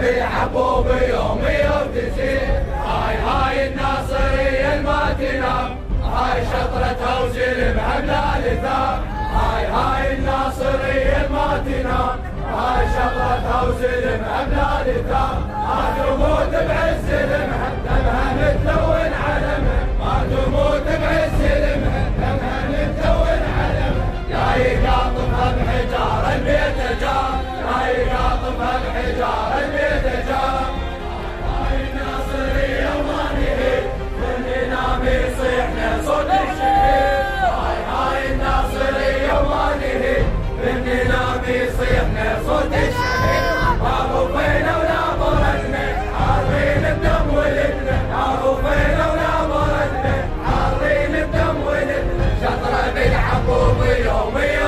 بيلعبوا بيومية وتزيد هاي هاي الناصرية ما تنام هاي شطرة وزلم عملة لثام هاي هاي الناصرية ما تنام هاي شطرة وزلم عملة لثام ما تموت بعز لمها دمها متلون علمها ما تموت بعز لمها دمها متلون علمها جاي قاطمها بحجار البيت جار جاي قاطمها بحجار Apple, we all win.